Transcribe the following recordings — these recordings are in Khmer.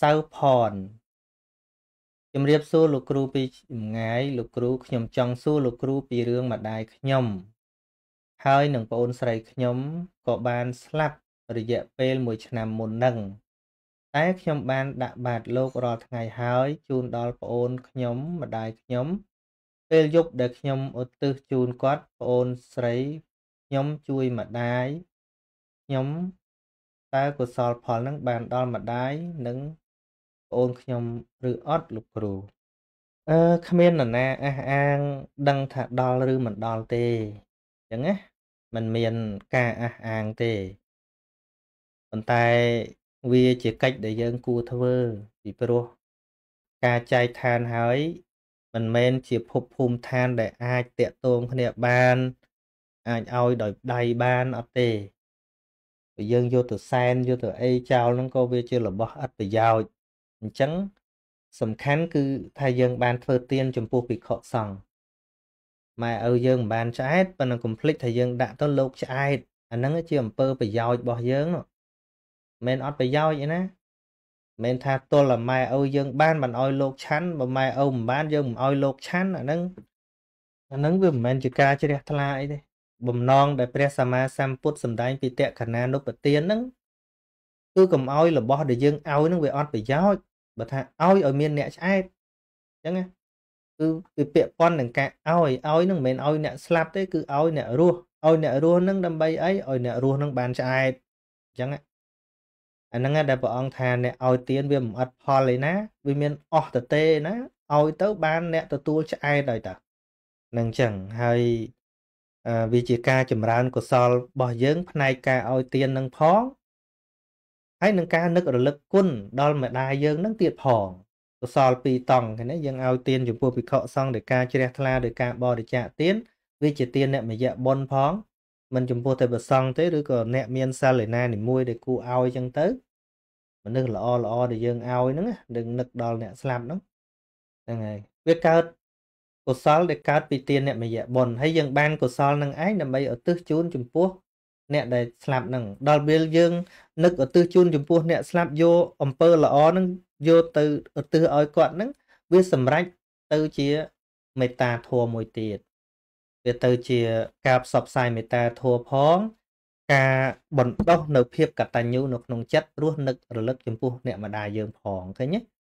សៅផនជំរាបសួរលោកគ្រូពីចម្ងាយលោកគ្រូខ្ញុំចង់សួរលោកគ្រូពីរឿងម្ដាយខ្ញុំ ហើយនឹងប្អូនស្រីខ្ញុំក៏បានស្លាប់រយៈពេល1ឆ្នាំមុននឹងតែខ្ញុំបានដាក់បាតលោករាល់ថ្ងៃហើយជូនដល់ប្អូនខ្ញុំម្ដាយខ្ញុំ ពេលយប់ដែលខ្ញុំឧទ្ទិសជូនគាត់ប្អូនស្រីខ្ញុំជួយម្ដាយខ្ញុំ តើកុសលផលនឹងបានដល់ម្ដាយនិងប្អូនខ្ញុំឬអត់លោកគ្រូអឺគ្មាននរណាអះអាង ដឹងថាដល់ឬមិនដល់ទេអញ្ចឹងណាมันមានការអះអាងទេប៉ុន្តែវាជាកិច្ចដែលយើងគួរធ្វើពីព្រោះការចែកឋានហើយមិនមែនជាភពភូមិឋានដែលអាចតាក់ទងគ្នាបាន អាចឲ្យដោយដៃបានអត់ទេបើ យើងយកទៅសែនយកទៅអីចោលហ្នឹងក៏វាជារបស់អត់ប្រយោជន៍អញ្ចឹងសំខាន់គឺថាយើងបានធ្វើទានចំពោះភិក្ខុសង្ឃម៉ែឪយើងមិនបានឆ្អែតប៉ុន្តែកុំភ្លេចថាយើងដាក់ទៅលោកឆ្អែតអាហ្នឹងជាអំពើប្រយោជន៍របស់យើងមិនអត់ប្រយោជន៍ឯណាមិនថាទល់តែម៉ែឪយើងបានមិនអោយលោកឆាន់បើម៉ែឪមិនបានយើងមិនអោយលោកឆាន់អាហ្នឹងអាហ្នឹងវាមិនមែនជាការជ្រះថ្លាអីទេ បំណងដែលព្រះសម្មាសម្ពុទ្ធសម្ដែងពីតក្ខណានុបទានហ្នឹងគឺកុំអោយរបស់ដែលយើងឲ្យហ្នឹងវាអត់ប្រយោជន៍បើថាឲ្យឲ្យមានអ្នកឆ្អែតអញ្ចឹងណាគឺវាពាក់ព័ន្ធនឹងការឲ្យឲ្យនឹងមិនមែនឲ្យអ្នកស្លាប់ទេគឺឲ្យអ្នករស់ឲ្យអ្នករស់នឹងដើម្បីអីឲ្យអ្នករស់នឹងបានឆ្អែតអញ្ចឹងអាហ្នឹងដែលព្រះអង្គថាអ្នកឲ្យទៀនវាមិនអត់ផលឯណាវាមានអស់ទៅទេណាឲ្យទៅបានអ្នកទទួលឆ្អែតហើយតានឹងអញ្ចឹងហើយ វាជាការចម្រើនកុសលរបស់យើង ផ្នែកការឲ្យទៀននឹងផងហើយនឹងការនឹករលឹកគុណដល់ម្ដាយយើងនឹងទៀតផងកុសលពីរតង់ឃើញទេយើងឲ្យទានចំពោះភិក្ខុសង្ឃដោយការជ្រះថ្លាដោយការបរិច្ចាគទានវាជាទានអ្នកមយៈបុណ្យផងមិនចំពោះតែប្រសង្ឃទេឬក៏អ្នកមានសាលេណានីមួយដែលគួរឲ្យចឹងទៅមនុស្សល្អល្អដែលយើងឲ្យហ្នឹងនឹងនឹកដល់អ្នកស្លាប់ហ្នឹងហ្នឹងហើយវាកើត កុសលដែលកើតពីទានអ្នកមយៈបុណ្យហើយយើងបានកុសលនឹងឯងដើម្បីឧទ្ទិសជូនចំពោះអ្នកដែលស្លាប់ហ្នឹងដល់ពេលយើងនឹកឧទ្ទិសជូនចំពោះអ្នកស្លាប់យកអំពើល្អហ្នឹងយកទៅឧទ្ទិសឲ្យគាត់ហ្នឹងវាសម្រេចទៅជាមេត្តាធម៌មួយទៀតវាទៅជាការផ្សព្វផ្សាយមេត្តាធម៌ផង ការបណ្ដុះនៅភាពកតញ្ញូនៅក្នុងចិត្តរស់នឹករលឹកចំពោះអ្នកម្ដាយយើងផងឃើញទេ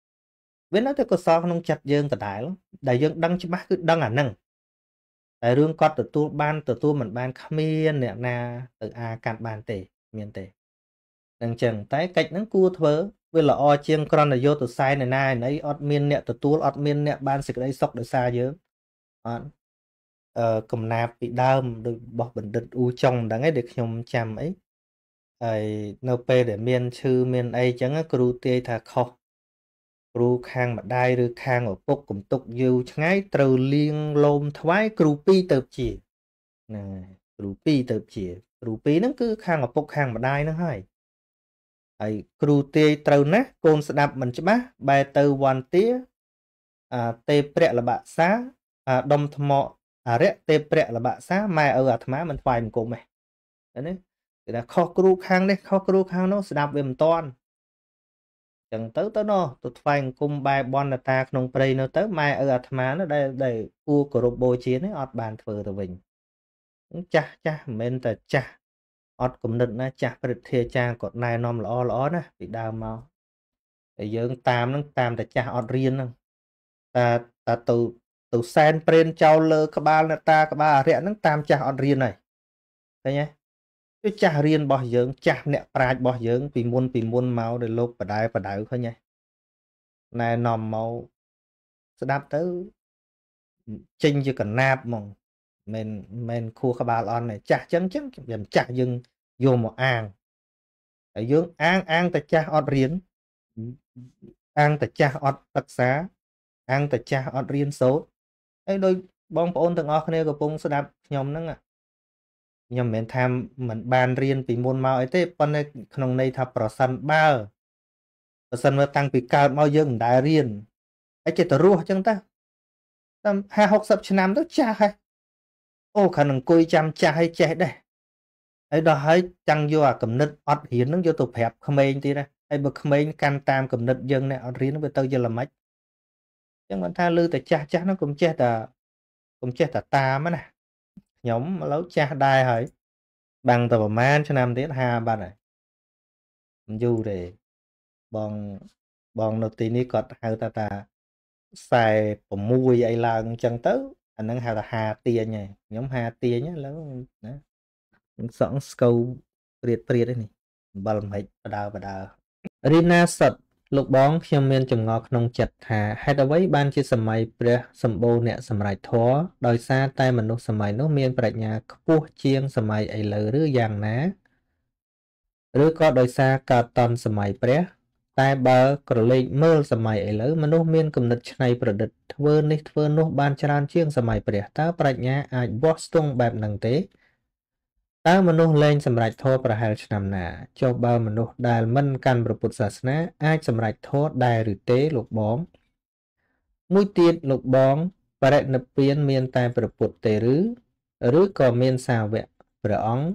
វានៅតែកុសលក្នុងចិត្តយើងដដែលដែលយើងដឹងច្បាស់គឺដឹងអាហ្នឹងតែរឿងគាត់ទទួលបានទទួលមិនបានគ្មានអ្នកណាទៅអាកាត់បានទេមានទេនឹងចឹងតែកិច្ចហ្នឹងគួរធ្វើវាល្អជាងក្រណយោទៅសែនឯណាឯណីអត់មានអ្នកទទួលអត់មានអ្នកបានសេចក្តីសុខដោយសារយើងអត់អឺកំណាបពីដើមដូចរបស់បណ្ឌិតអ៊ូចុងហ្នឹងឯងដែលខ្ញុំចាំអីហើយនៅពេលដែលមានឈឺមានអីចឹងគ្រូទាយថាខុស គ្រូខាងម្ដាយឬខាងឪពុកកំទុកយូរឆ្ងាយត្រូវលៀងលោមថ្វាយគ្រូ2ទៅជាណាគ្រូ2ទៅជាគ្រូ2ហ្នឹងគឺខាងឪពុកខាងម្ដាយហ្នឹងហើយហើយគ្រូទាយត្រូវណាស់កូនស្ដាប់មិនច្បាស់បែរទៅវន្ទាអាទេព្រះលបសាអាដុំថ្មអរិយទេព្រះលបសាម៉ែឪអាត្មាមិនថ្វាយបង្គំទេណាគេថាខុសគ្រូខាងនេះខុសគ្រូខាងនោះស្ដាប់វាមិនតាន់ ចឹងទៅទៅណោះទៅថ្វាយអង្គមបែបនតាក្នុងព្រៃនោះទៅម៉ែឪអាត្មានោះដែលដែលគួរគោរពបូជានេះអត់បានធ្វើទៅវិញចាស់ចាស់មិនមែនតែចាស់អត់គំនិតណាចាស់ព្រឹទ្ធាចារក៏ណែនាំល្អល្អណាពីដើមមកតែយើងតាមនឹងតាមតែចាស់អត់រៀនហ្នឹងតែតែទៅទៅសែនព្រេនចោលលើ ក្បាលអ្នកតាក្បាលអរិយហ្នឹងតាមចាស់អត់រៀនហើយឃើញទេ គឺចាស់រៀនរបស់យើង ចាស់អ្នកប្រាជ្ញរបស់យើង ពីមុនពីមុនមកដែលលោកបដែបដៅឃើញទេណែនាំមកស្ដាប់ទៅចេញជាកណាបហ្មងមិនមិនខួរក្បាលអន់ទេចាស់ចឹងចឹងវាចាស់យើងយកមកអាងហើយយើងអាងអាងតែចាស់អត់រៀនអាងតែចាស់អត់សិក្សាអាងតែចាស់អត់រៀនសូត្រហើយដោយបងប្អូនទាំងអស់គ្នាកំពុងស្ដាប់ខ្ញុំហ្នឹង ខ្ញុំមិនមែនថាមិនបានរៀនពីមុនមកអីទេប៉ុន្តែក្នុងន័យថាប្រសិនបើប្រសិនមកតាំងពីកើតមកយើងមិនដែលរៀនហើយចិត្តទៅរស់អញ្ចឹងតាតាម50 60ឆ្នាំទៅចាស់ហើយអូគ្រាន់អង្គុយចាំចាស់ឲ្យចេះដែរហើយដល់ហើយចាំងយកអាកំណត់អត់រៀនហ្នឹងយកទៅប្រាប់ក្មេងទៀតណាហើយហើយបើក្មេងកាន់តាមគំនិតយើងអ្នកអត់រៀនវាទៅយល់ល្មិចអញ្ចឹងគាត់ថាលឺតែចាស់ចាស់ហ្នឹងកុំចេះតែកុំចេះតែតាមណា ខ្ញុំឥឡូវចាស់ដែរហើយបាំងតែប្រហែលឆ្នាំទៀត50បាត់ហើយមិនយូរទេបងបងនៅទីនេះគាត់ហៅថាថា46អីឡើងអញ្ចឹងទៅអាហ្នឹងហៅថា50ទាញហើយខ្ញុំ50ទាញឥឡូវណាសក់ស្កូវព្រាតព្រាតនេះអំបិលមិនបដើបដើរីណាសុត លោកបងខ្ញុំមានចម្ងល់ក្នុងចិត្តថាហេតុអ្វីបានជាសម័យព្រះសម្បូរអ្នកសម្រេចធម៌ដោយសារតែមនុស្សសម័យនោះមានប្រាជ្ញាខ្ពស់ជាងសម័យឥឡូវឬយ៉ាងណាឬក៏ដោយសារកើតតន់សម័យព្រះតែបើក្រឡេកមើលសម័យឥឡូវមនុស្សមានគំនិតច្នៃប្រឌិតធ្វើនេះធ្វើនោះបានច្រើនជាងសម័យព្រះតើប្រាជ្ញាអាចវាស់ស្ទង់បែបហ្នឹងទេ តើមនុស្សលែងសម្រេចធម៌ប្រហែលឆ្នាំណាចុះបើមនុស្សដែលមិនកាន់ព្រះពុទ្ធសាសនាអាចសម្រេចធម៌ដែរឬទេលោកបង មួយទៀតលោកបងបរិនិព្វានមានតែព្រះពុទ្ធទេឬឬក៏មានសាវកព្រះអង្គ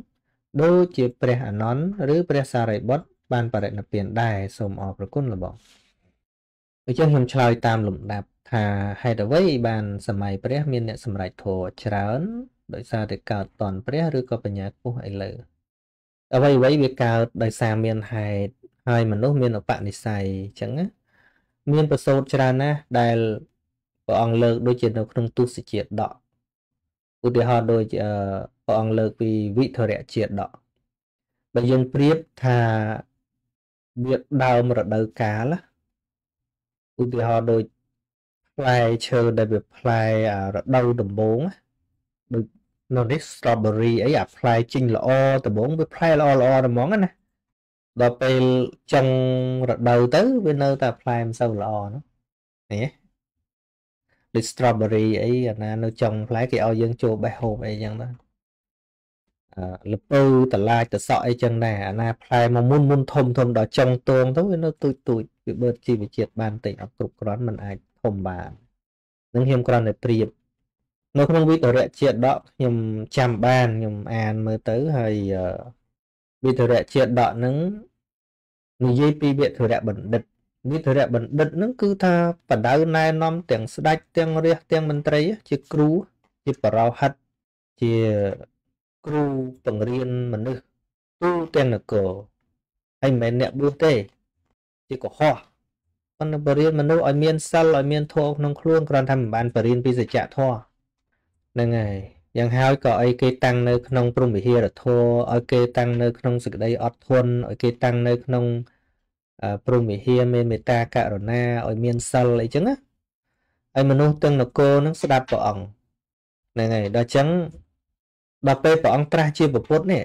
ដូចជាព្រះអនន្តឬព្រះសារីបុត្របានបរិនិព្វានដែរសូមអរព្រគុណលោកបងអញ្ចឹងខ្ញុំឆ្លើយតាមលំដាប់ថាហេតុអ្វីបានសម័យព្រះមានអ្នកសម្រេចធម៌ច្រើន ដោយសារតែកើតតនព្រះឬក៏បញ្ញាខ្ពស់អីលើអ្វីអ្វីវាកើតដោយសារមានហេតុហើយមនុស្សមានឧបនិស្ស័យអញ្ចឹងណាមានប្រសូតច្រើនណាស់ដែលព្រះអង្គលើកដូចជានៅក្នុងទុសជាតិដកឧទាហរណ៍ដូចព្រះអង្គលើកពីវិធរៈជាតិដកបើយើងប្រៀបថាវាដើមរដូវកាលឧទាហរណ៍ដូចផ្លែឈើដែលវាផ្លែរដូវដំបូងដូច នៅនេះ strawberry អីអាផ្លែចេញល្អដំបងវាផ្លែល្អល្អហ្មងណាដល់ពេលចុងរដូវទៅវានៅតែផ្លែមិនសូវល្អនោះនេះដូច strawberry អីអាណានៅចុងផ្លែគេឲ្យយើងចូលបេះហូបអីចឹងទៅលពៅតឡាចតសក់អីចឹងដែរអាណាផ្លែមកមុនមុនធំធំដល់ចុងតួងទៅវានៅទូចទូចវាបឺតជីវជាតិបានតិចអត់គ្រប់គ្រាន់มันអាចធំបាននឹងខ្ញុំគ្រាន់តែប្រៀប នៅក្នុងវិទរៈជាដកខ្ញុំចាំបានខ្ញុំអានមើលទៅហើយវិទរៈជាដកហ្នឹងនិយាយពីវិទរៈបណ្ឌិតវិទរៈបណ្ឌិតហ្នឹងគឺថាបដៅណែនាំទាំងស្ដេចទាំងរាជទាំងមន្ត្រី ជាគ្រូជាបរោហិតជាគ្រូបង្រៀនមនុស្សទូទាំងនគរហើយមិនមែនអ្នកបួសទេ ជាកុហកប៉ុន្តែបរិញ្ញាមនុស្សឲ្យមានសិលឲ្យមានធម៌ក្នុងខ្លួនគ្រាន់តែមិនបានបរិញ្ញាពីសច្ចធម៌ ហ្នឹងហើយយ៉ាងហើយក៏អីគេតាំងនៅក្នុងព្រំវិហារធម៌ឲ្យគេតាំងនៅក្នុងសេចក្តីអត់ធន់ឲ្យគេតាំងនៅក្នុងព្រំវិហារមានមេត្តាករុណាឲ្យមានសិលអីចឹងណាហើយមនុស្សទាំងនគរនឹងស្ដាប់ព្រះអង្គហ្នឹងហើយដល់ចឹងដល់ពេលព្រះអង្គត្រាស់ជាពុទ្ធនេះ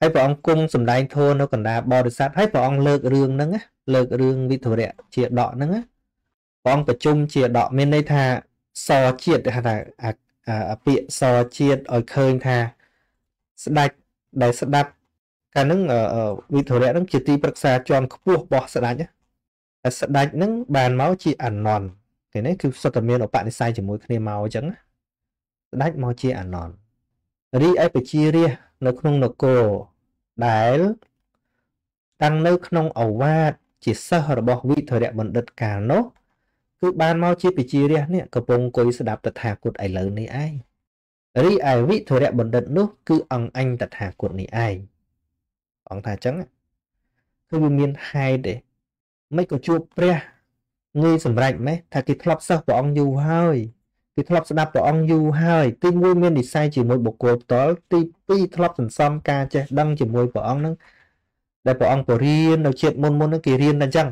ហើយព្រះអង្គគង់សម្ដែងធម៌នៅកណ្ដាលបរិស័ទហើយព្រះអង្គលើករឿងហ្នឹងលើករឿងវិធរៈជាដកហ្នឹងព្រះអង្គប្រជុំជាដកមានន័យថាសជាតិគេហៅថាអា ពាក្យសជាតិឲ្យឃើញថាស្ដេចដែលស្ដាប់កាលហ្នឹងវិធរៈហ្នឹងជាទីប្រឹក្សាជាន់ខ្ពស់របស់ស្ដេចតែស្ដេចហ្នឹងបានមកជាអនន្តគេនេះគឺសុទ្ធតែមានឧបនិស្ស័យជាមួយគ្នាមកអញ្ចឹងស្ដេចមកជាអនន្តរីឯពជារាជនៅក្នុងនគរដែលតាំងនៅក្នុងអវាទជាសិស្សរបស់វិធរៈបណ្ឌិតកាលនោះ គឺបានមកជាពជារាជនេះកំពុងអង្គុយស្ដាប់តថាគតឥឡូវនេះឯងរីឯវិធរៈបណ្ឌិតនោះ គឺអង្គអញតថាគតនេះឯងអង្គថាអញ្ចឹងគឺវាមានហេតុទេមិនក៏ជួបព្រះងាយសម្រេចម៉េះថាគេធ្លាប់សិស្សព្រះអង្គយូរហើយគេធ្លាប់ស្ដាប់ព្រះអង្គយូរហើយទី1មាននិស័យជាមួយបុគ្គលផ្ទាល់ទី2ធ្លាប់សន្សំការចេះដឹងជាមួយព្រះអង្គនឹងដែលព្រះអង្គបរៀននៅជាតិមុនមុនហ្នឹងគេរៀនតែអញ្ចឹង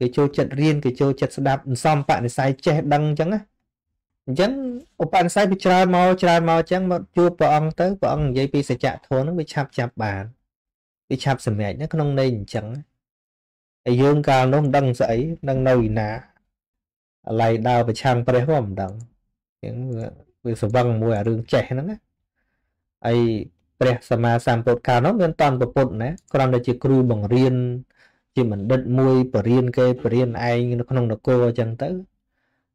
គេចូលចិត្តរៀនគេចូលចិត្តស្ដាប់សន្សំបនិស័យចេះដឹងអញ្ចឹងណាអញ្ចឹងឧបនិស្ស័យវាច្រើនមកច្រើនមកអញ្ចឹងមកជួបព្រះអង្គទៅព្រះអង្គនិយាយពីសច្ចធម៌ហ្នឹងវាឆាប់ចាប់បានវាឆាប់សម្រេចណាក្នុងន័យអញ្ចឹងហើយយើងកាលនោះមិនដឹងស្អីនឹងនៅឯណាអាឡ័យដើរប្រឆាំងព្រះក៏មិនដឹងអញ្ចឹងវាស្វឹងមួយអារឿងចេះហ្នឹងណាហើយព្រះសម្មាសម្ពុទ្ធកាលនោះមានតនពុទ្ធណាគ្រាន់តែជាគ្រូបង្រៀន ជាបណ្ឌិតមួយបរៀនគេបរៀនឯងនៅក្នុងនគរអញ្ចឹងទៅ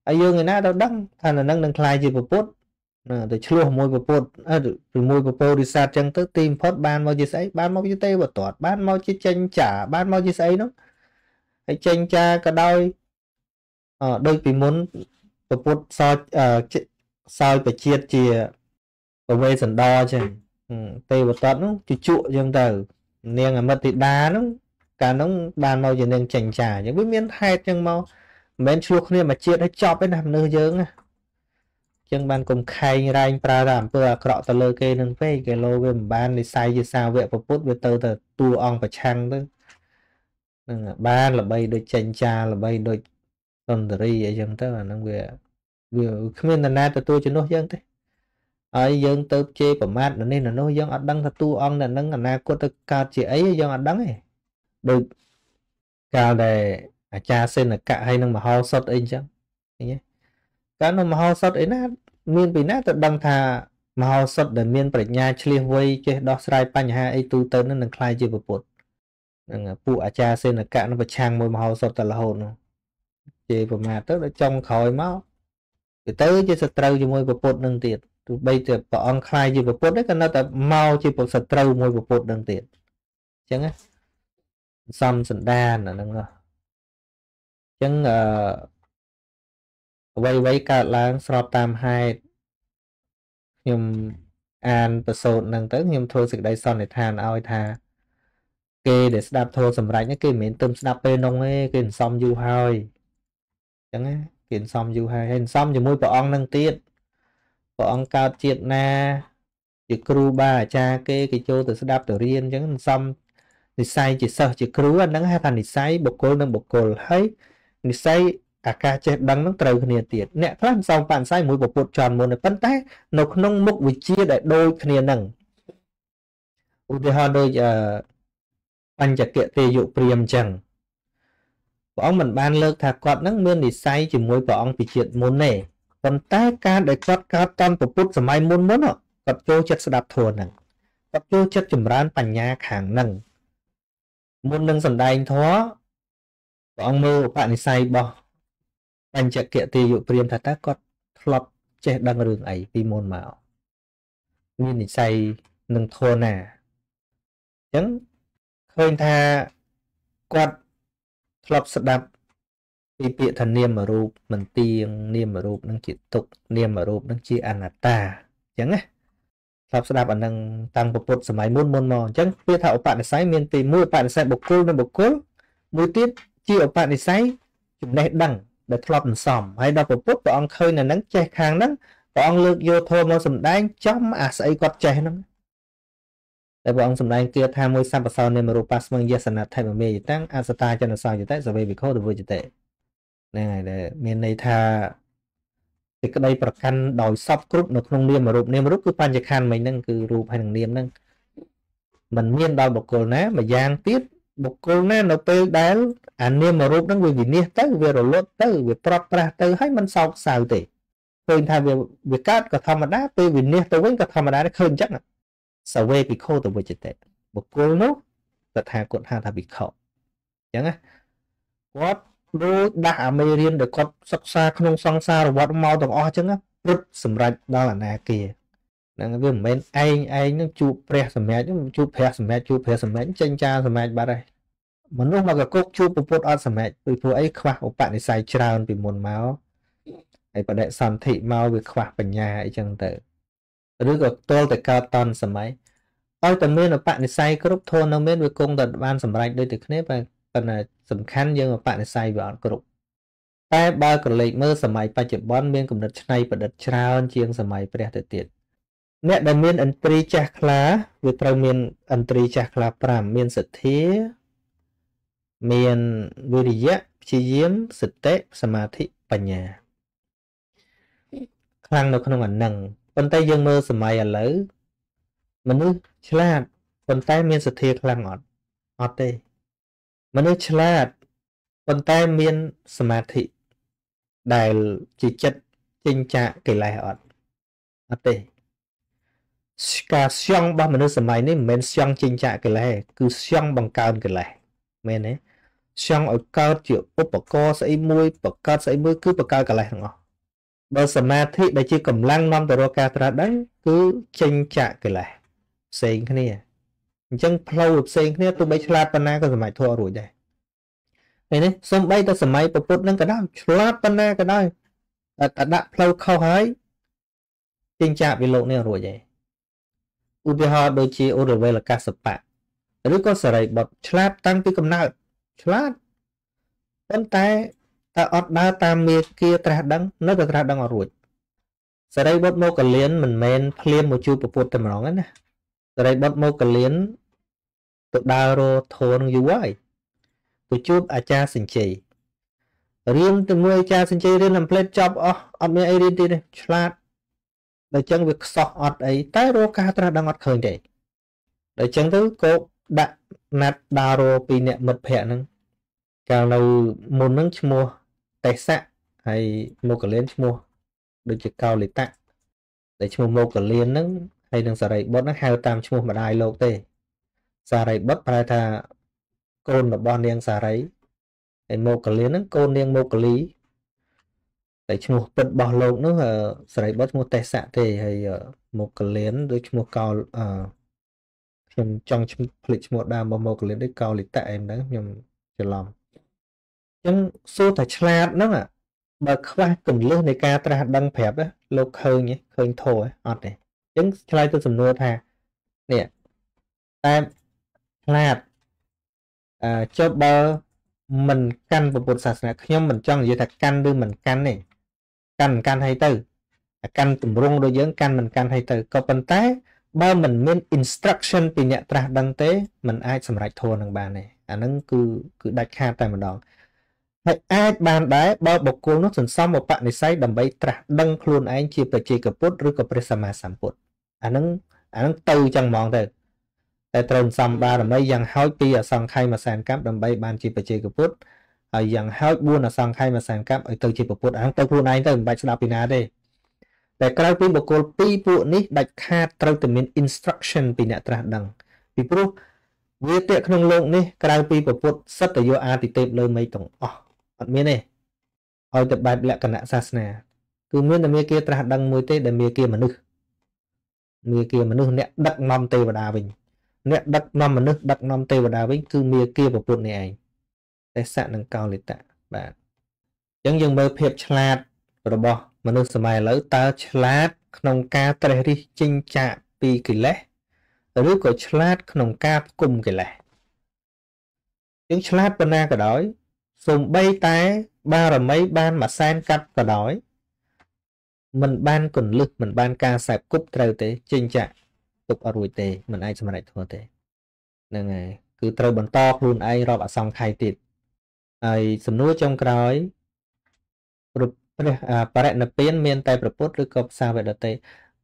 ហើយយើងឯណាទៅដឹងថានៅនឹងនឹងខ្លាយជាពុទ្ធណាទៅឆ្លោះមួយពពុទ្ធអឺជាមួយពពោរិស័ទចឹងទៅទីបំផុតបានមកជាស្អីបានមកជាទេវទត្តបានមកជាចេញចាបានមកជាស្អីនោះហើយចេញចាក៏ដោយអឺដូចពីមុនពពុទ្ធសោចសោយបជាតិជាពវេសណ្ដចឹងទេវទត្តនោះជជក់ចឹងទៅនាងអមិតធីតានោះ កាលនោះបានមកជានាងចេញចាអញ្ចឹងវាមានហេតុចឹងមកមិនមែនឆ្លោះគ្នាមួយជាតិឲ្យចប់ទេណាមនុស្សយើងណាចឹងបានកុំខែងរែងប្រើតែអំពើអាក្រក់ទៅលើគេនឹងពេកគេលោវាមិនបាននិស័យជាសាវកពុទ្ធវាទៅតែតួអង្គប្រឆាំងទៅនឹងបានល្បីដូចចេញចាល្បីដូចសន្តិរីអីចឹងទៅអាហ្នឹងវាវាគ្មាននរណាទទួលជំនួសយើងទេហើយយើងទៅជេរប្រមាថនៅនេះនៅនោះយើងអត់ដឹងថាតួអង្គនៅនឹងអនាគតទៅកើតជាអីយើងអត់ដឹងទេ ដូចកាលដែលអាចារ្យសេនកៈហើយនឹងមហោសុតអីចឹងឃើញទេកាលនៅមហោសុតអីណាមានពីណាទៅដឹងថាមហោសុតដែលមានប្រាជ្ញាឆ្លៀសវៃចេះដោះស្រាយបញ្ហាអីទូទៅនឹងនឹងคล้ายជាពុទ្ធនឹងពួកអាចារ្យសេនកៈនឹងប្រឆាំងមួយមហោសុតតែរហូតនោះជេរប្រមាថទៅដល់ចុងក្រោយមកទៅទៅជាសត្រូវជាមួយពុទ្ធនឹងទៀតទោះបីតែព្រះអង្គคล้ายជាពុទ្ធក៏នៅតែមកជាសត្រូវមួយពុទ្ធនឹងទៀតអញ្ចឹងណា សំសន្តានអាហ្នឹងអញ្ចឹងអឺអ្វីអ្វីកើតឡើង ស្របតាមហេតុខ្ញុំអានប្រសូតហ្នឹងទៅខ្ញុំធ្វើសេចក្តីសន្និដ្ឋានឲ្យថា គេដែលស្ដាប់ធម៌សម្រាប់នេះគេមិនមែនទៅស្ដាប់ពេលនោះទេគេសំយូរហើយអញ្ចឹងគេសំយូរហើយហើយសំជាមួយព្រះអង្គនឹងទៀតព្រះអង្គកើតជាតិណា ជាគ្រូបាអាចារ្យគេគេចូលទៅស្ដាប់ទៅរៀនអញ្ចឹងសំ និស័យជាសិស្សជាគ្រូអាហ្នឹងហៅថានិស័យបុគ្គលនិងបុគ្គលហើយនិស័យអាការចេះដឹងនឹងត្រូវគ្នាទៀតអ្នកខ្លះសំបនិស័យមួយពពុទ្ធចន់មុនប៉ុន្តែនៅក្នុងមុខវិជ្ជាដែលដូចគ្នានឹងឧទាហរណ៍ដូចអឺបញ្ចកទេយុព្រាមអញ្ចឹងព្រះអង្គមិនបានលើកថាគាត់នឹងមាននិស័យជាមួយព្រះអង្គពីជាតិមុនទេប៉ុន្តែការដែលគាត់កើតតាមពុទ្ធសម័យមុនមុនគាត់ចូលចិត្តស្ដាប់ធម៌ហ្នឹងគាត់ចូលចិត្តចម្រើនបញ្ញាខាងហ្នឹង មុននឹងសំដែងធម៌ព្រះអង្គមើលឧបនិស្ស័យរបស់បញ្ចកតិយុព្រាមថាតើគាត់ធ្លាប់ចេះដឹងរឿងអីពីមុនមកមាននិស្ស័យនឹងធម៌ណាអញ្ចឹងឃើញថាគាត់ធ្លាប់ស្ដាប់ពីពាក្យថានាមរូបមិនទៀងនាមរូបនឹងជាទុក្ខនាមរូបនឹងជាអនត្តាអញ្ចឹងណា ស្ដាប់ស្ដាប់អានឹងតាំងពុទ្ធសម័យមុនមុនមកអញ្ចឹងពាក្យថាឧបនិស្ស័យមានពីមួយឧបនិស្ស័យបុគ្គលនិងបុគ្គលមួយទៀតជាឧបនិស្ស័យចំណេះដឹងដែលធ្លាប់សន្សំហើយដល់ពុទ្ធព្រះអង្គឃើញនៅនឹងចេះខាងហ្នឹងព្រះអង្គលើកយកធម៌មកសម្ដែងចំអាស្អីគាត់ចេះហ្នឹងតែព្រះអង្គសម្ដែងគាថាមួយសម្បសោនិមរូបាស្មឹងយសនថៃមមេយតាំងអសតាចនសោយតេសវេវិខោទវិជតេហ្នឹងហើយដែលមានន័យថា សេចក្តីប្រកាន់ដោយសពគ្រប់នៅក្នុងនាមរូបនាមរូបគឺបញ្ញខណ្ឌមិញហ្នឹងគឺរូបហើយនឹងនាមហ្នឹងมันមានដល់បុគ្គលណាម្យ៉ាងទៀតបុគ្គលណានៅពេលដែលអានាមរូបហ្នឹងវាវិនិច្ឆ័យទៅវារលត់ទៅវាប្រត់ប្រាស់ទៅហើយมันសោកសៅទេឃើញថាវាវាកើតក៏ធម្មតាពេលវិនិច្ឆ័យទៅវិញក៏ធម្មតាដែរឃើញអញ្ចឹងសវេភិក្ខុទៅវិជ្ជតេបុគ្គលនោះតថាគតហៅថាភិក្ខុអញ្ចឹងណាគាត់ ដូចដាស់អាមេរៀនដែលគាត់សិក្សាក្នុងសង្សារវត្តមកទាំងអស់អញ្ចឹងព្រឹបសម្រាប់ដល់អនាគាហ្នឹងវាមិនមែនឯងឯងនឹងជួបព្រះសម្រាប់ជួបព្រះសម្រាប់ជួបព្រះសម្រាប់ចេញចាសម្រាប់បាត់ហើយមនុស្សមកកគុកជួបពុទ្ធអត់សម្រាប់ពីព្រោះអីខ្វះឧបនិស្ស័យច្រើនពីមុនមកហើយបដិសន្ធិមកវាខ្វះបញ្ញាអីចឹងទៅឬក៏ទល់តែកើតតនសម័យឲ្យតែមានឧបនិស្ស័យគ្រប់ធននៅមានវាគង់តែបានសម្រេចដូចតែគ្នាប៉ុ ន្តែសំខាន់យើងឧបនិស្ស័យវាអត់គ្រប់តែបើក្រឡេកមើលសម័យបច្ចុប្បន្នមានគំនិតច្នៃប្រឌិតច្រើនជាងសម័យព្រះទៅទៀតអ្នកដែលមានឥន្ទ្រីចាស់ខ្លាវាត្រូវមានឥន្ទ្រីចាស់ខ្លា5មានសទ្ធាមានវិរិយៈព្យាយាមសតិសមាធិបញ្ញាខ្លាំងនៅក្នុងអានឹងប៉ុន្តែយើងមើលសម័យឥឡូវមនុស្សឆ្លាតប៉ុន្តែមានសទ្ធាខ្លាំងអត់អត់ទេ មនុស្សឆ្លាតប៉ុន្តែមានសមាធិដែលជាចិត្តចិញ្ចាកិលេសអត់អត់ទេការស្យងរបស់មនុស្សសម័យនេះមិនមែនស្យងចិញ្ចាកិលេសគឺស្យងបង្កើនកិលេសមែនទេស្យងឲ្យកើតជាឧបករណ៍ស្អីមួយបង្កើតស្អីមួយគឺបង្កើតកិលេសទាំងអស់បើសមាធិដែលជាកម្លាំងនាំទៅរកការត្រាស់ដឹងគឺចេញចាក់កិលេសផ្សេងគ្នា អញ្ចឹងផ្លូវផ្សេងគ្នាទោះបីឆ្លាតប៉ុណ្ណាក៏សម័យធម៌រួចដែរហើយនេះសំបីតែសម័យពុទ្ធនឹងក៏ដោយឆ្លាតប៉ុណ្ណាក៏ដោយតែដាក់ផ្លូវខុសហើយចេញចាក់ពីលោកនេះរួចហើយឧទាហរណ៍ដូចជាឧរវេលកសបៈឬក៏សរិបុត្រឆ្លាតតាំងពីកំណើតឆ្លាតប៉ុន្តែតើអត់ដើរតាមមេគាត្រាស់ដឹងនៅតែត្រាស់ដឹងអត់រួចសរិបុត្រមកកលៀនមិនមែនភ្លាមមកជួបពុទ្ធតែម្ដងណាសរិបុត្រមកកលៀន ទៅដើររធនយូរហើយទៅជួបអាចារ្យសិញ្ជ័យរៀនជាមួយអាចារ្យសិញ្ជ័យរៀនអំផ្លេតចប់អស់អត់មានអីរៀនទៀតទេឆ្លាតដល់ចឹងវាខ្សោះអត់អីតែរកការត្រាស់ដឹងអត់ឃើញទេដល់ចឹងទៅក៏ដាក់ណាត់ដារោពីអ្នកមិត្តភ័ក្ដិហ្នឹងកាលនៅមុនហ្នឹងឈ្មោះទេសៈហើយមកលៀនឈ្មោះដូចជាកោលិតៈតែឈ្មោះមកលៀនហ្នឹងហើយនឹងសារីបុត្រហ្នឹងហៅតាមឈ្មោះម្ដាយលោកទេ សារីបុត្រប្រែថាកូនរបស់នាងសារីហើយមកលៀនហ្នឹងកូននាងមកលីតែឈ្មោះពិតរបស់លោកនោះសារីបុត្រឈ្មោះទេសៈទេហើយមកលៀនដូចឈ្មោះកោលអឺខ្ញុំចង់ភ្លេចឈ្មោះដើមរបស់មកលៀនដូចកោលិតៈអីហ្នឹងខ្ញុំច្រឡំអញ្ចឹងសួរតែឆ្លាតហ្នឹងបើខ្វះគន្លឹះនៃការត្រាស់ដឹងប្រាប់លោកឃើញឃើញធោអត់ទេអញ្ចឹងឆ្លើយទៅសំណួរថានេះតែ ឆ្លាតអឺចុះបើមិនកាន់ពុទ្ធសាសនាខ្ញុំមិនចង់និយាយថាកាន់ឬមិនកាន់ទេកាន់កាន់ឲ្យទៅកាន់ទម្រង់ដូចយើងកាន់មិនកាន់ឲ្យទៅក៏ប៉ុន្តែ បើមិនមាន instruction ពីអ្នកត្រាស់ដឹងទេมันអាចសម្រេចធម៌នឹងបានទេអាហ្នឹងគឺគឺដាច់ខាតតែម្ដងហើយអាចបានដែរបើបុគ្គលនោះសន្សំឧបនិស្ស័យដើម្បីត្រាស់ដឹងខ្លួនឯងជាបច្ចេកពុទ្ធឬក៏ព្រះសម្មាសម្ពុទ្ធអាហ្នឹងអាហ្នឹងទៅចឹងហ្មងទៅ តែត្រូវសំបារមីយ៉ាងហោចពីអសង្ខ័យមួយសែនកម្មដើម្បីបានជាបច្ចេកពុទ្ធហើយយ៉ាងហោច4អសង្ខ័យមួយសែនកម្មឲ្យទៅជាពុទ្ធអាហ្នឹងទៅខ្លួនឯងទៅមិនបាច់ស្ដាប់ពីណាទេតែក្រៅពីបុគ្គលពីរពួកនេះដាច់ខាតត្រូវតែមាន instruction ពីអ្នកត្រាស់ដឹងពីព្រោះវាតេក្នុងលោកនេះក្រៅពីពុទ្ធសិតតយោអាទិទេពលើមេឃទាំងអស់អត់មានទេឲ្យតែបែបលក្ខណៈសាសនាគឺមានតែមេគាត្រាស់ដឹងមួយទេដែលមេគាមនុស្សមេគាមនុស្សអ្នកដឹកនាំទេវតាវិញ អ្នកដឹកនាំមនុស្សដឹកនាំទេវតាវិញគឺមាគាប្រពន្ធនេះឯងទេសៈនិងកោលិតៈបាទអញ្ចឹងយើងមើលភាពឆ្លាតរបស់មនុស្សសម័យឥឡូវតើឆ្លាត ក្នុងការត្រេះរិះចិញ្ចាកពីកិលេសឬក៏ឆ្លាត ក្នុងការផ្គុំកិលេសយើងឆ្លាតប៉ុណ្ណាក៏ដោយសូម្បីតែ បារមីបានមួយសែនកាត់ក៏ដោយមិនបាន កੁੰលឹះមិនបានការសែបគប់ត្រូវទេចិញ្ចាក់ ទុកអត់រួចទេมันអាចសម្រេចធ្វើទេហ្នឹងហើយគឺត្រូវបន្តខ្លួនឯងរាប់អសង្ខ័យទៀតហើយសំណួរចុងក្រោយព្រះបរិណិព្វានមានតែប្រពុតឬក៏ភាសាវេដតេ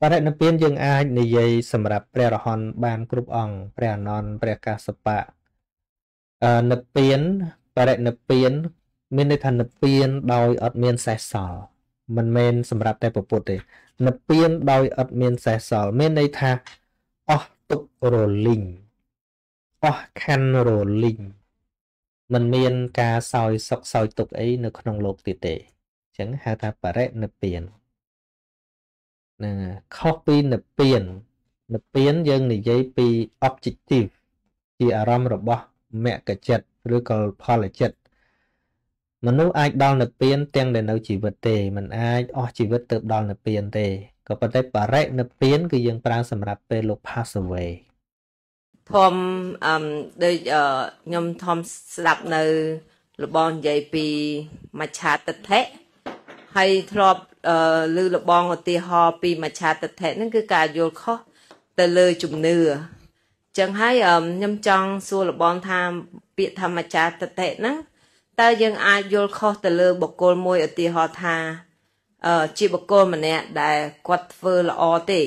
បរិណិព្វានយើងអាចនិយាយសម្រាប់ព្រះរហន្តបានគ្រប់អង្គព្រះអនន្តព្រះកាសបៈអនិព្វានបរិណិព្វានមានន័យថានិព្វានដោយអត់មានសេះសល់មិនមែនសម្រាប់តែប្រពុតទេនិព្វានដោយអត់មានសេះសល់មានន័យថា អស់ទុករលីងអស់ខណ្ឌរលីងมันមានការសោយសុខសោយទុកអីនៅក្នុងโลกទៀតទេចឹងហៅថាបរិនិព្វានណាខុសពីនិព្វាននិព្វានយើងនិយាយពី objective ជាអារម្មណ៍របស់មគ្គចិត្តឬក៏ផលចិត្តមនុស្សអាចដល់និព្វានទាំងដែលនៅជីវិតទេมันអាចអស់ជីវិតទៅដល់និព្វានទេ ក៏ប៉ុន្តែបរិនិព្វានគឺយើងប្រើសម្រាប់ពេលលោក pass away ធំអឹមដូចខ្ញុំធំស្ដាប់នៅលបងនិយាយពីមច្ឆាទិដ្ឋិហើយធ្លាប់ឮលបងឧទាហរណ៍ពីមច្ឆាទិដ្ឋិហ្នឹងគឺការយល់ខុសទៅលើជំនឿចឹងហើយខ្ញុំចង់សួរលបងថាពាក្យធម្មចាទិដ្ឋិហ្នឹងតើយើងអាចយល់ខុសទៅលើបុគ្គលមួយឧទាហរណ៍ថាអឺ ជាបុគ្គលម្នាក់ដែលគាត់ធ្វើល្អទេ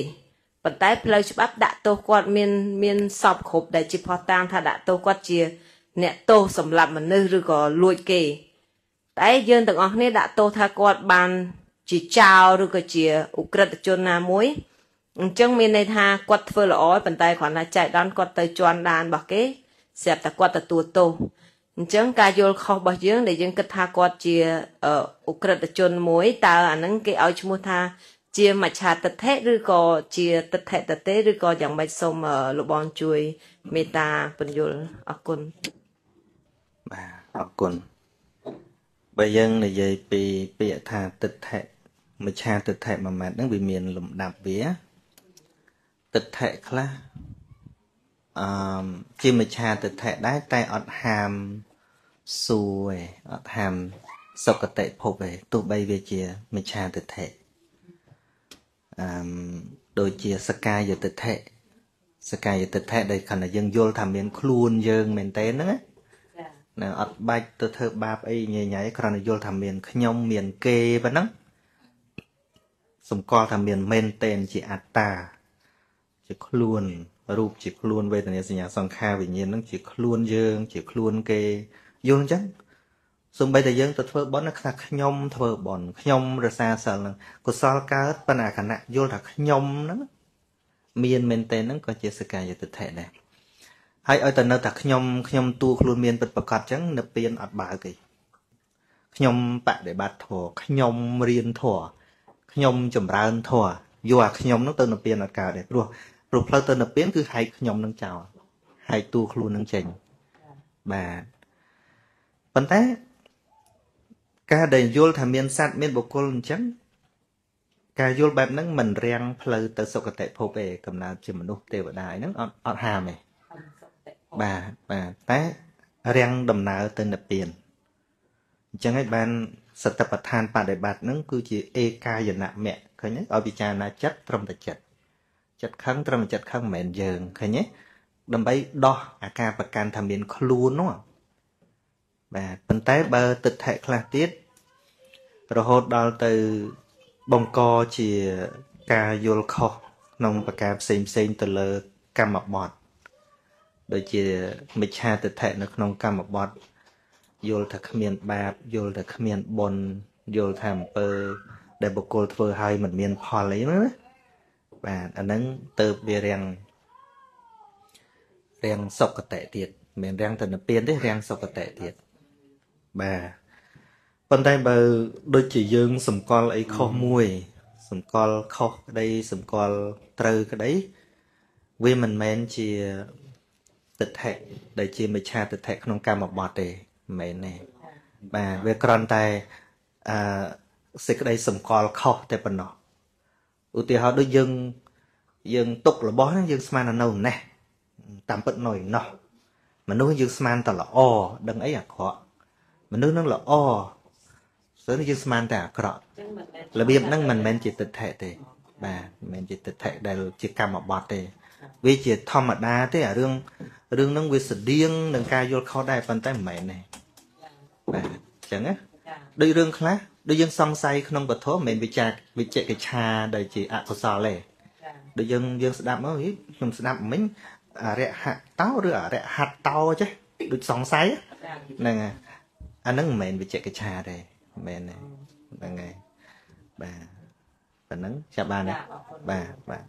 ប៉ុន្តែផ្លូវច្បាប់ដាក់ទោសគាត់មានមានសពគ្រប់ដែលជាផុសតាងថាដាក់ទោសគាត់ជា អ្នកទោសសម្រាប់មនុស្សឬក៏លួចគេ តែយើងទាំងអស់គ្នាដាក់ទោសថាគាត់បាន ជាចោរឬក៏ជាអ ுக ្រិតជនណាមួយអញ្ចឹងមានន័យថាគាត់ធ្វើល្អប៉ុន្តែគ្រាន់តែចែកដនគាត់ទៅជន់ដានរបស់គេស្រាប់តែគាត់ទទួលទោស អអញ្ចឹងការយល់ខុសរបស់យើងដែលយើងគិតថាគាត់ជាអុក្រិតជនមួយតើអាហ្នឹងគេឲ្យឈ្មោះថាជាមច្ឆាទិដ្ឋិឬក៏ជាទិដ្ឋិតទេឬក៏យ៉ាងម៉េចសូមលោកបងជួយមេត្តាពន្យល់អរគុណបាទអរគុណបើយើងនិយាយពីពាក្យថាទិដ្ឋិមច្ឆាទិដ្ឋិមួយម៉ាត់ហ្នឹងវាមានលំដាប់វាទិដ្ឋិខ្លះ អឺជាមច្ឆាទិដ្ឋិដែរតែអត់ហាមសួរឯអត់ហាមសុគតិភពឯទោះបីវាជាមច្ឆាទិដ្ឋិអឺដូចជាសកាយទិដ្ឋិសកាយទិដ្ឋិដែលខណៈយើងយល់ថាមានខ្លួនយើងមែនតើហ្នឹងណាណាអត់បាច់ទៅធ្វើបាបអីញ៉ៃញ៉ៃគ្រាន់តែយល់ថាមានខ្ញុំមានគេប៉ុណ្ណឹងសម្គាល់ថាមានមែនតែនជាអត្តាជាខ្លួន រូបជាខ្លួនវេទនាសញ្ញាសង្ខារវិញ្ញាណនឹងជាខ្លួនយើង ជាខ្លួនគេយល់អញ្ចឹងសំបីតែយើងទៅធ្វើបន់ណាថាខ្ញុំធ្វើបន់ខ្ញុំរសាសិលហ្នឹងកុសលកើតប៉ុន្តែគណៈយល់ថាខ្ញុំហ្នឹងមានមែនទេហ្នឹងក៏ជាសកាយទិដ្ឋិដែរហើយឲ្យតែនៅតែខ្ញុំខ្ញុំតួខ្លួនមានពិតប្រកបអញ្ចឹងនៅពៀនអត់បើកទេខ្ញុំបដិបត្តិធម៌ខ្ញុំរៀនធម៌ខ្ញុំចម្រើនធម៌យកអាខ្ញុំហ្នឹងទៅនៅពៀនអត់កើតទេព្រោះ ព្រោះផ្លូវទៅនិព្វានគឺហែកខ្ញុំនឹងចោលហែកតួខ្លួននឹងចេញបាទប៉ុន្តែការដែលយល់ថាមានសត្វមានបុគ្គលអញ្ចឹងការយល់បែបហ្នឹងមិនរាំងផ្លូវទៅសុគតិភពទេកំណើតជាមនុស្សទេវតាហ្នឹងអត់អត់ហាមទេបាទបាទតែរាំងដំណើរទៅនិព្វានអញ្ចឹងហើយបានសតិប្បដ្ឋានបដិបត្តិហ្នឹងគឺជា ឯកាយនៈមគ្គឃើញទេឲ្យពិចារណាចិត្តត្រឹមតែចិត្ត ចិត្តខឹងត្រឹមចិត្តខឹងមិនមែនយើងឃើញទេដើម្បីដោះអាការប្រកាន់ថាមានខ្លួននោះបាទប៉ុន្តែបើទិដ្ឋិខ្លះទៀតរហូតដល់ទៅបង្កជាការយល់ខុសក្នុងប្រការផ្សេងផ្សេងទៅលើកម្មបត្តិដូចជាមិច្ឆាទិដ្ឋិនៅក្នុងកម្មបត្តិយល់ថាគ្មានបាបយល់ថាគ្មានបុណ្យយល់ថាអំពើ ដែលបុគ្គលធ្វើឲ្យមិនមានផលអីណា បាទអាហ្នឹងទៅវារាំងរាំងសុគតិទៀតមិនរាំងទៅនិព្វានទេរាំងសុគតិទៀតបាទប៉ុន្តែបើដូចជាយើងសម្គាល់អីខុសមួយ សម្គាល់ខុសក្តីសម្គាល់ត្រូវក្តីវាមិនមែនជាទិដ្ឋិដែលជាមិច្ឆាទិដ្ឋិក្នុងកម្មបត្តិទេមិនមែនទេបាទវាគ្រាន់តែអឺសេចក្តីសម្គាល់ខុសតែប៉ុណ្ណោះ ឧទាហរណ៍ដូចយើងយើងទុករបស់ហ្នឹងយើងស្មាននៅណេះតាមពិតនៅណោះមនុស្សយើងស្មានតែល្អដឹងអីអាក្រក់មនុស្សនឹងល្អស្ទើរយើងស្មានតែអាក្រក់របៀបហ្នឹងមិនមែនជាទិដ្ឋិទេ បាទមិនមែនជាទិដ្ឋិដែលជាកម្មបត្តិទេ វាជាធម្មតាទេអារឿងរឿងហ្នឹងវាស្តៀងនឹងការយល់ខុសដែរប៉ុន្តែមិនមែនទេបាទអញ្ចឹងណាដូចរឿងខ្លះ ដូចយើងសង្ស័យក្នុងពធមិនមែនវិចារវិជ្ជកិច្ឆាដែលជាអកុសលទេដូចយើងយើងស្ដាប់មកខ្ញុំស្ដាប់មិញអរិហតោឬអរិហតោចេះដូចសង្ស័យហ្នឹងហើយអាហ្នឹងមិនមែនវិជ្ជកិច្ឆាទេមិនមែនទេហ្នឹងហើយបាទប៉ណ្ណឹងចាប់បានទេបាទបាទ